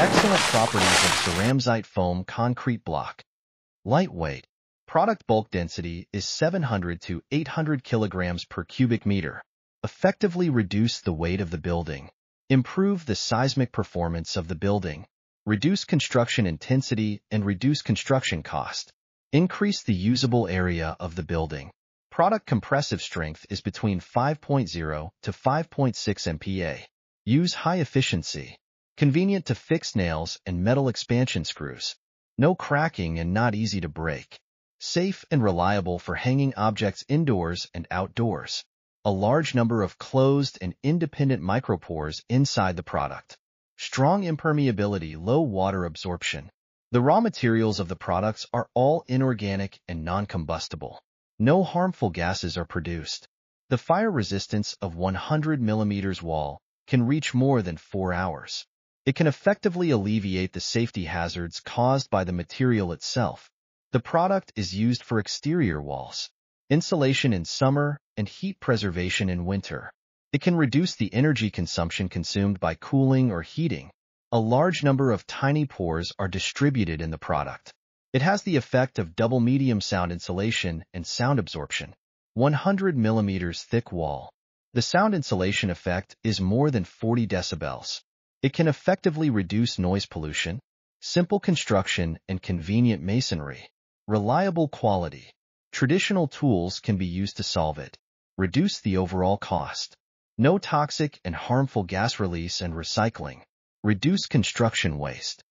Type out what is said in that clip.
Excellent properties of ceramzite foam concrete block. Lightweight. Product bulk density is 700 to 800 kilograms per cubic meter. Effectively reduce the weight of the building. Improve the seismic performance of the building. Reduce construction intensity and reduce construction cost. Increase the usable area of the building. Product compressive strength is between 5.0 to 5.6 MPa. Use high efficiency. Convenient to fix nails and metal expansion screws. No cracking and not easy to break. Safe and reliable for hanging objects indoors and outdoors. A large number of closed and independent micropores inside the product. Strong impermeability, low water absorption. The raw materials of the products are all inorganic and non-combustible. No harmful gases are produced. The fire resistance of 100 millimeters wall can reach more than four hours. It can effectively alleviate the safety hazards caused by the material itself. The product is used for exterior walls, insulation in summer, and heat preservation in winter. It can reduce the energy consumption consumed by cooling or heating. A large number of tiny pores are distributed in the product. It has the effect of double medium sound insulation and sound absorption. 100 millimeters thick wall. The sound insulation effect is more than 40 decibels. It can effectively reduce noise pollution, simple construction, and convenient masonry. Reliable quality. Traditional tools can be used to solve it. Reduce the overall cost. No toxic and harmful gas release and recycling. Reduce construction waste.